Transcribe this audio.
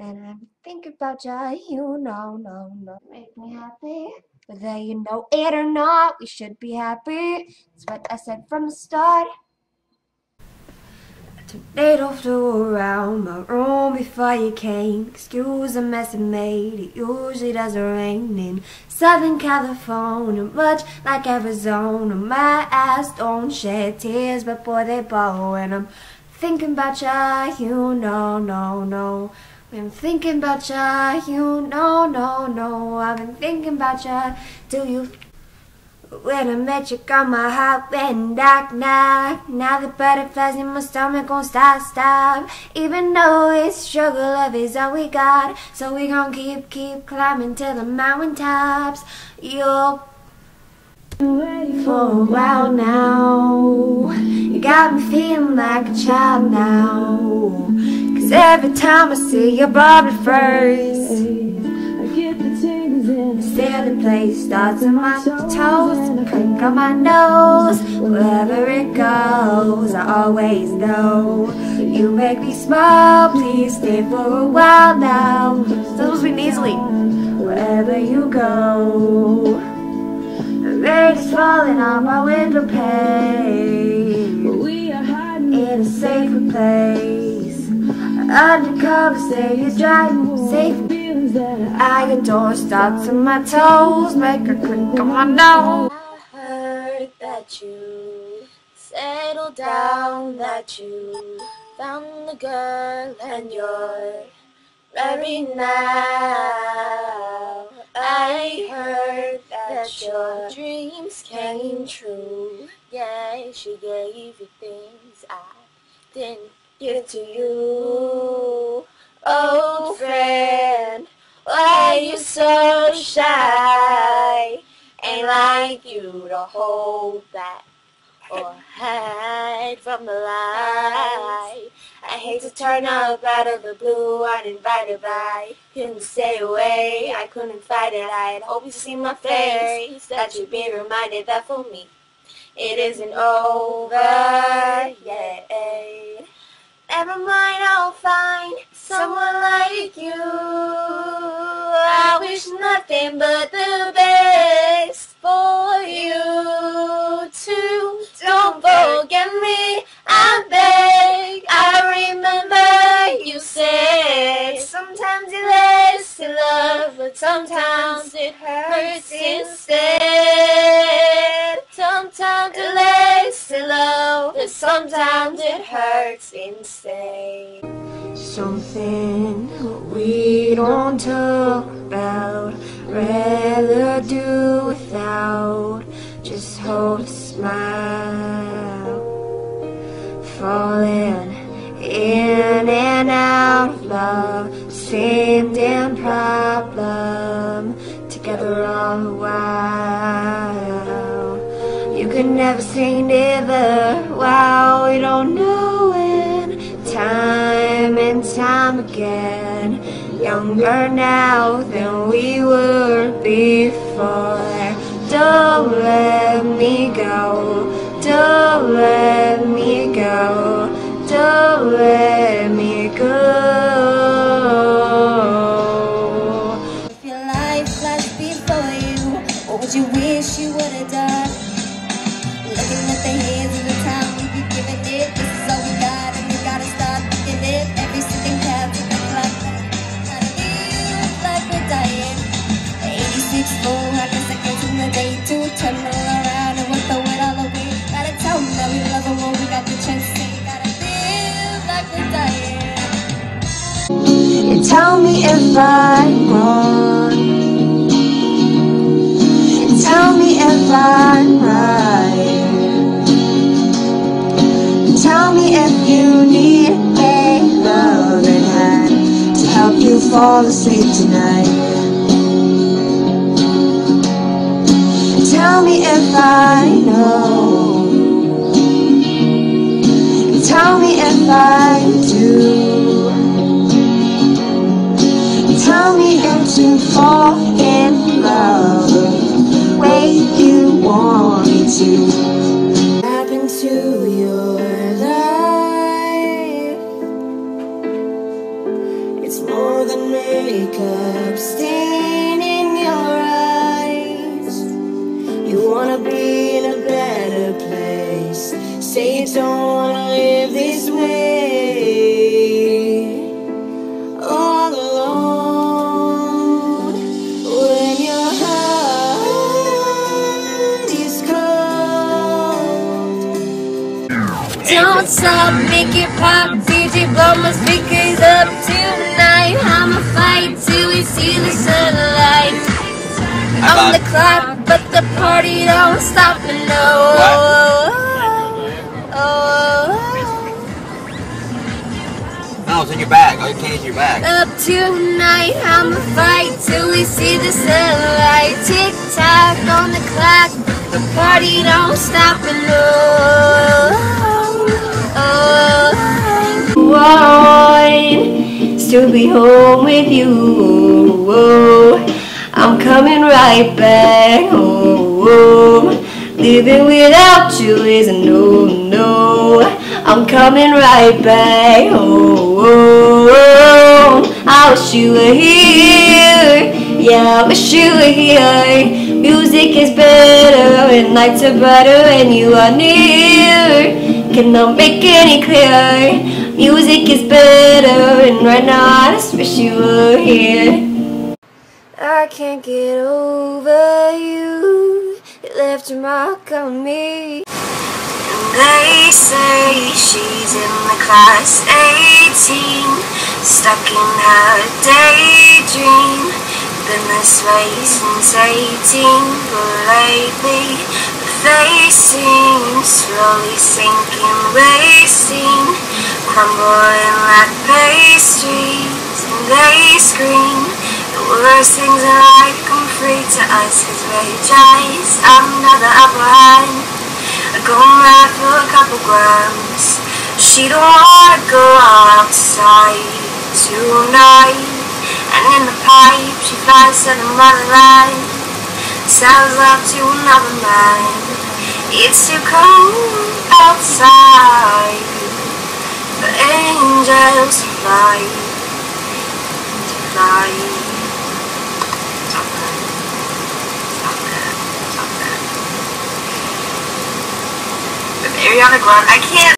And I'm thinking about you, you know, no, no, make me happy. Whether you know it or not, we should be happy. That's what I said from the start. Tornado flew around my room before you came. Excuse the mess it made. It usually doesn't rain in Southern California, much like Arizona. My eyes don't shed tears, boy, they blow. And I'm thinking about ya, you know, no, no. Been thinking about ya, you know, no, no. I've been thinking about ya. Do you when I met you, got my heart went dark now. Now the butterflies in my stomach won't stop, stop. Even though it's struggle, love is all we got. So we gon' keep, keep climbing to the mountain tops. You're for a while now. You got me feeling like a child now. Cause every time I see your body first. Still the tingles in Standing place starts in my toes, clink on my nose. Wherever it goes, I always know you make me smile. Please stay for a while now. Those be easily. Wherever you go, the rain is falling on my window pane. We are hiding in a safer place. Undercover, say you're driving safe. I adore starts on my toes, make a click on my nose. I heard that you settled down, that you found the girl and you're married now. I heard that your dreams came true. Yeah, she gave you things I didn't give it to you. Oh, friend. Why you so shy? Ain't like you to hold back or hide from the light. I hate to turn up out of the blue uninvited, I couldn't stay away. I couldn't fight it. I'd hope you see my face, that you'd be reminded that for me it isn't over yet. Never mind, I'll find someone like you. I wish nothing but the best for you sometimes it hurts insane. Something we don't talk about, rather do without. Just hold a smile, falling in and out of love, same damn problem. Can never say never. Wow, we don't know when time and time again. Younger now than we were before. Don't let me go. Don't let me go. Don't let me go. If your life flashed before you, what would you wish you would have done? The hands of the time giving it. This is all we got, and we gotta thinking it. Every. Trying to like we're dying. 86 400 seconds in the day to turn around and all away. Gotta tell that we we got the chance. Gotta live like we're dying. Tell me if I'm wrong. Tell me if I'm right. Need a loving hand to help you fall asleep tonight. Tell me if I know. Tell me if I do. Tell me if to fall Say you don't wanna live this way. All alone when your heart is cold. Don't stop, make it pop, DJ blow my speakers up tonight. I'ma fight till we see the sunlight. On the clock, but the party don't stop no. Oh, It's in your bag. All you can is your bag. oh. Up tonight, I'ma fight till we see the sunlight. Tick tock on the clock, the party don't stop me no. Oh, oh. want to be home with you. Oh, I'm coming right back home. Living without you is a no no. I'm coming right back home. I wish you were here. Yeah, I wish you were here. Music is better and nights are brighter when you are near. Cannot make any clear. Music is better, and right now I just wish you were here. I can't get over you. You left your mark on me. They say she's in the class 18, stuck in her daydream. Been this way since 18, but lately the face seems slowly sinking, wasting, crumbling like pastries. And they scream the worst things in life come free to us as we just another upper hand. Go mad for a couple grams. She don't wanna go outside tonight. And in the pipe she flies to the motherland. Sells love to another man. It's too cold outside. The angels fly. Fly. Stop that. Stop that. Stop that. With Ariana Grande, I can't.